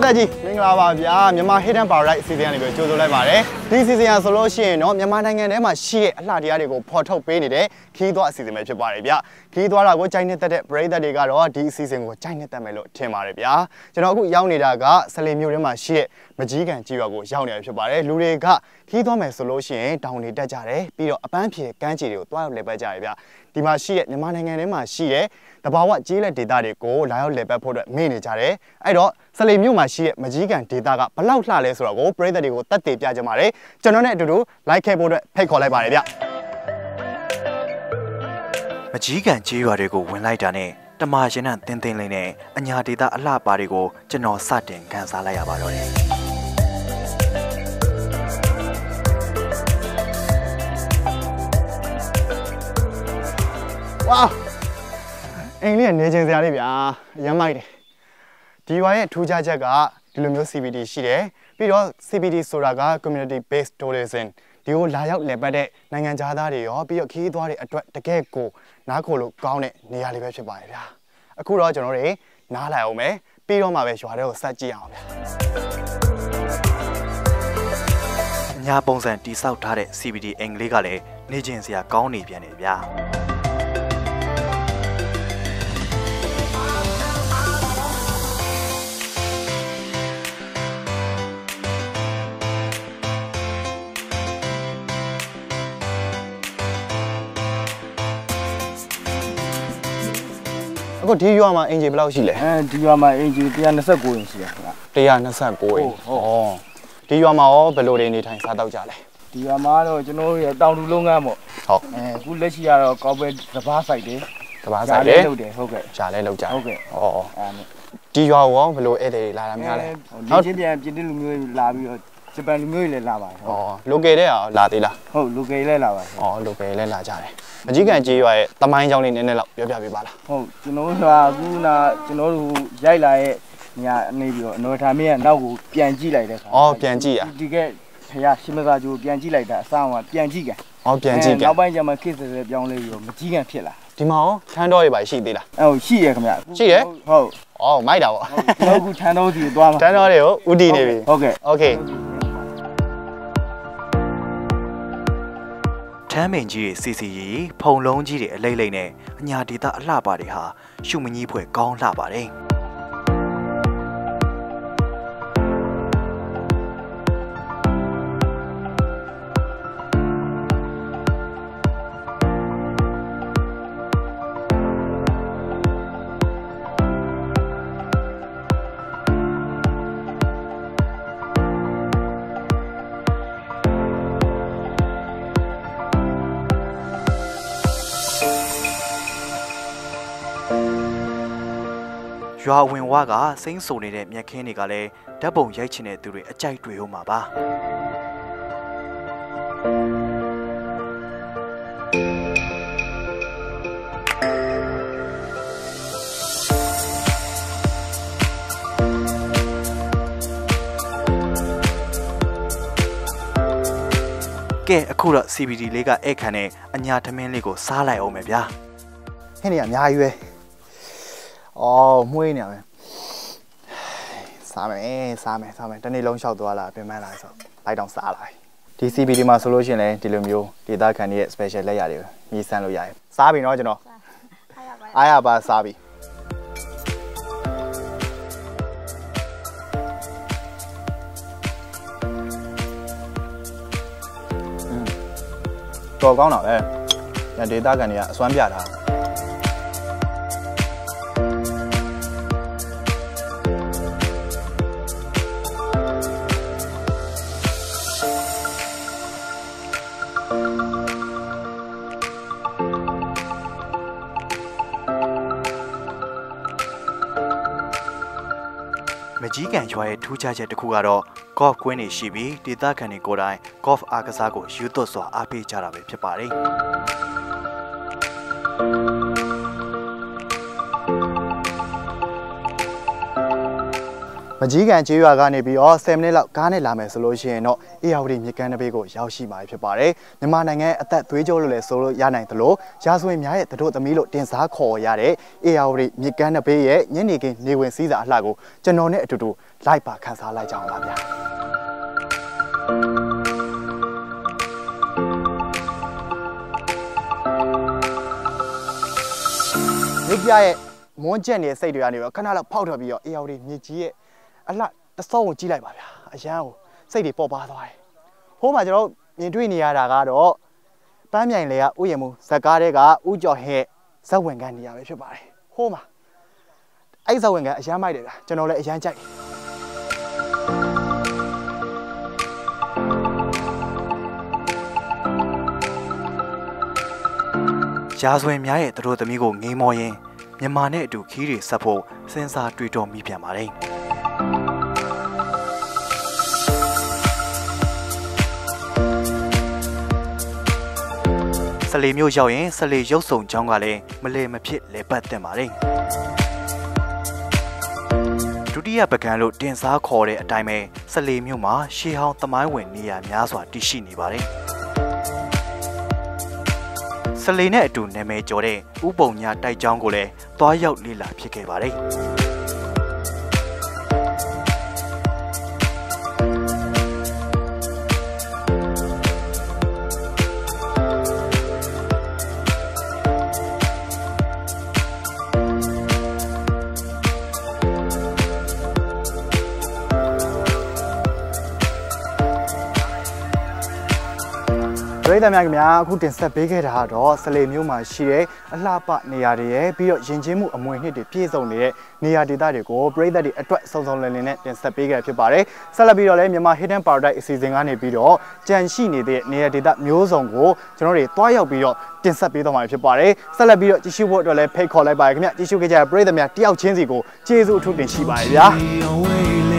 ရိသတ်ကြီးမင်္ဂလာပါဗျာမြန်မာ Hidden Paradise အစီအစဉ်ကနေပြီးကြိုဆိုလိုက်ပါတယ်ဒီအစီအစဉ်ကဆိုလို့ရှိရင်တော့မြန်မာနိုင်ငံထဲမှာရှိတဲ့အလှတရားတွေကိုဖော်ထုတ်ပေးနေတဲ့ခီးသွွားအစီအစဉ်ပဲဖြစ်ပါတယ်ဗျခီးသွွားတာကိုကြိုက်နေတဲ့တဲ့ပရိသတ်တွေကတော့ဒီအစီအစဉ်ကိုကြိုက်နေတဲ့မယ်လို့ထင်ပါတယ်ဗျာကျွန်တော်အခုရောက်နေတာကဆလင်မြို့ထဲမှာရှိတဲ့မကြီးကန်ကြီးရွာကိုရောက်နေတာဖြစ်ပါတယ်လူတွေက ခီးသွွားမယ်ဆိုလို့ရှိရင်တောင်တွေတက်ကြတယ်ပြီးတော့အပန်းဖြေကမ်းခြေတွေကိုတွားရောက်လည်ပတ်ကြရဗျဒီမှာရှိတဲ့မြန်မာနိုင်ငံထဲမှာရှိတဲ့တဘာဝကျေးလက်ဒေတာတွေကိုလာရောက်လည်ပတ်ဖို့အတွက်မေ့နေကြတယ်အဲ့တော့ဆလေမြို့မှာရှိတဲ့မကြီးကန်ဒေတာကဘလောက်လှလဲဆိုတော့ကိုပရိသတ်တွေကိုတတ်သိပြကြပါမယ်ကျွန်တော်နဲ့အတူတူလိုက်ခဲ့ဖို့အတွက်ဖိတ်ခေါ်လိုက်ပါတယ်ဗျမကြီးကန်ကြေးရွာတွေကိုဝင်လိုက်တာနဲ့တမရှင်နဲ့တင်းတင်းလေးနဲ့အညာဒေတာအလှပါတွေကိုကျွန်တော်စတင်ခန်းစားလိုက်ရပါတော့တယ် ဝါအင်္ဂလိပ်ကနေချင်းစရာလေးဗျာရမ်းမိုက်တယ်ဒီဝါရဲ့ထူးခြားချက်ကဒီလိုမျိုး CBD ရှိတယ်ပြီးတော့ CBD ဆိုတာက community based tourism ဒီကိုလာရောက်လည်ပတ်တဲ့နိုင်ငံခြားသားတွေရောပြီးတော့ခီးသွားတွေအတွက်တကယ့်ကိုနားခိုလို့ကောင်းတဲ့နေရာလေးပဲဖြစ်ပါတယ်ဗျာအခုတော့ကျွန်တော်တို့နားလိုက်အောင်မယ်ပြီးတော့မှပဲရွာထဲကိုဆက်ကြည့်အောင်ဗျာအညာပုံစံတိဆောက်ထားတဲ့ CBD အင်္ဂလိပ်ကလည်းနေကျင်စရာကောင်းနေပြန်တယ်ဗျာ အခုဒီရွာမှာအင်ဂျီဘယ်လောက်ရှိလဲအဲဒီရွာမှာအင်ဂျီ129ရင်ရှိတယ်ခင်ဗျ129အိမ်ဟုတ်ဟုတ်ဩဒီရွာမှာရောဘယ်လိုတွေနေထိုင်စားတော့ကြလဲဒီရွာမှာတော့ကျွန်တော်တို့ရဲ့တောင်တူလုပ်ငန်းပေါ့ဟုတ်အဲအခုလက်ရှိကတော့ကောက်ပဲစပားဆိုင်တယ်တဘာဆိုင်လေလုပ်တယ်ဟုတ်ကဲ့ရှားလဲလောက်ကြဟုတ်ကဲ့ဩအဲနဲ့ဒီရွာကိုရောဘယ်လိုဧည့်သည်တွေလာတာများလဲနေချင်းပြန်ပြင်တဲ့လူမျိုးတွေလာပြီးတော့ဂျပန်လူမျိုးတွေလည်းလာပါတယ်ဩ local တဲ့ဟာလာသေးလားဟုတ်လူကယ်လည်းလာပါတယ်ဩ local လည်းလာကြတယ် မကြီးကန်ကြီးရွာရဲ့တမိုင်းကြောင်းလေးနည်းနည်းလောက်ပြောပြပေးပါလားဟုတ်ကျွန်တော်တို့ကအခုနာကျွန်တော်တို့ရိုက်လာရဲ့နေရာအနေပြီးတော့အနော်ထာမင်းကနောက်ကိုပြန်ကြည့်လိုက်တဲ့ခါဩပြန်ကြည့်ရဒီကဲဖခင်ရှင်မသာကျိုးပြန်ကြည့်လိုက်တာအဆောင်ကပြန်ကြည့်ကန်ဩပြန်ကြည့်ကနောက်ပိုင်းကျမှခစ်စဲစဲပြောင်းလဲပြီးတော့မကြည့်ကန်ဖြစ်လာဒီမှာရောထန်းတော်တွေပါရှိသေးလားအဲဟုတ်ရှိရခင်ဗျရှိတယ်ဟုတ်ဩမိုက်တာပေါ့ကျွန်တော်အခုထန်တော်စီကိုသွားမှာထန်းတော်တွေကိုဥတီနေပြီဟုတ်ကဲ့ okay ထမ်းပင်ကြီးရဲ့စီစီရီဖုံလုံးကြီးတွေအလိမ့်လိမ့်နဲ့အညာဒေတာအလှပါတွေဟာရှုမကြီးဖွဲ့ကောင်းလှပါတယ် ရွာဝင်ဝါကစိမ့်ဆူနေတဲ့မြက်ခင်းတွေကလည်းဓာတ်ပုံရိုက်ချင်တဲ့သူတွေအကြိုက်တွေဟုတ်မှာပါကဲအခုတော့ CBD လေးကဧည့်ခံနဲ့အညာထမင်းလေးကိုစားလိုက်အောင်မယ်ဗျာဟင်းနေအများကြီးပဲ အော်မှုေးနေရမယ်စားမယ်စားမယ်စားမယ်တနေ့လုံးလျှောက်သွားလာပြင်ပန်းလာဆိုလိုက်တောင်စားလာဒီ CBD မှာဆိုလို့ရှိရင်လည်းဒီလိုမျိုးဒေတာခံရဲ့ special လက်ရတွေမြည်ဆန်းလို့ရတယ်စားပြီเนาะကျွန်တော်အားရပါစားပြီတော်ကောင်းတာပဲညဒေတာခံတွေကအစွမ်းပြတာ မကြီးကန်ရွာရဲ့ထူးခြားချက်တစ်ခုကတော့ golf ကွင်းတွေရှိပြီးဒေသခံတွေကိုယ်တိုင် golf အားကစားကိုယူသွတ်စွာအားပေးကြတာပဲဖြစ်ပါတယ် မကြီးကန်ကျေးရွာကနေပြီးတော့10မိနစ်လောက်ကားနဲ့လာမယ်ဆိုလို့ရှိရင်တော့အေယာဝတီမြစ်ကမ်းတစ်ဘေးကိုရောက်ရှိမှာဖြစ်ပါတယ်။မြန်မာနိုင်ငံရဲ့အသက်သွေးကြောလို့လည်းဆိုလို့ရနိုင်သလိုရာဇဝင်များရဲ့တတို့သမီးလို့တင်စားခေါ်ရတဲ့အေယာဝတီမြစ်ကမ်းတစ်ဘေးရဲ့ညနေခင်းနေဝင်စည်းစာအလှကိုကျွန်တော်နဲ့အတူတူလိုက်ပါခန်းစားလိုက်ကြအောင်ပါဗျာမိဖုရားရဲ့မွန်းကျက်နေတဲ့စိတ်တွေကနေတော့ခဏလောက်ဖောက်ထွက်ပြီးတော့အေယော်ဒီမြေကြီးရဲ့ အလှတစ်စောကိုကြည့်လိုက်ပါဗျာအရန်ကိုစိတ်တွေပေါ်ပါသွားတယ်ဟိုးမှာကျွန်တော်တို့မြင်တွေ့နေရတာကတော့ပန်းမြိုင်လေကဥယျာဉ်မှုဇက်ကားတဲ့ကဥကျော်ဟဲ့ဇက်ဝင်ကန်နေရပဲဖြစ်ပါတယ်ဟိုးမှာအဲ့ဇက်ဝင်ကန်အရန်မိုက်တယ်ဗျာကျွန်တော်လည်းအရန်ကြိုက်တယ်ရာဇဝင်များရဲ့သူတို့သမီးကိုငိမ်းမောရင်းမြန်မာနဲ့အတူခီးတွေဆက်ဖို့စဉ်းစားတွေးတောမိပြန်ပါတယ် ဆလေမျိုးရောက်ရင်ဆလေရုပ်ဆောင်ချောင်းကလည်းမလဲမဖြစ်လဲပတ်တင်ပါတယ်ဒုတိယပကံလို့တင်စားခေါ်တဲ့အတိုင်းပဲဆလေမျိုးမှာရှေးဟောင်းသမိုင်းဝင်နေရာများစွာတည်ရှိနေပါတယ်ဆလေနဲ့အတူနာမည်ကျော်တဲ့ဥပုံညာတိုက်ချောင်းကိုလည်းတွားရောက်လေ့လာဖြစ်ခဲ့ပါတယ် ပရိသတ်များခင်ဗျာအခုတင်ဆက်ပေးခဲ့တာကတော့ဆလေမျိုးမှာရှိတဲ့အလှပနေရာတွေရဲ့ပြီးတော့ယဉ်ကျေးမှုအမွေအနှစ်တွေပြည့်စုံနေတဲ့နေရာဒေသတွေကိုပရိသတ်တွေအတွက်စုံစုံလင်လင်နဲ့တင်ဆက်ပေးခဲ့ဖြစ်ပါတယ်ဆက်လက်ပြီးတော့လည်းမြန်မာ Hidden Paradise အစီအစဉ်ကနေပြီးတော့ကြံရှိနေတဲ့နေရာဒေသမျိုးစုံကိုကျွန်တော်တို့တွားရောက်ပြီးတော့တင်ဆက်ပေးသွားမှာဖြစ်ပါတယ်ဆက်လက်ပြီးတော့ကြည့်ရှုဖို့အတွက်လည်းဖိတ်ခေါ်လိုက်ပါရခင်ဗျကြည့်ရှုခဲ့ကြတဲ့ပရိသတ်များတယောက်ချင်းစီကိုကျေးဇူးအထူးတင်ရှိပါတယ်ဗျာ away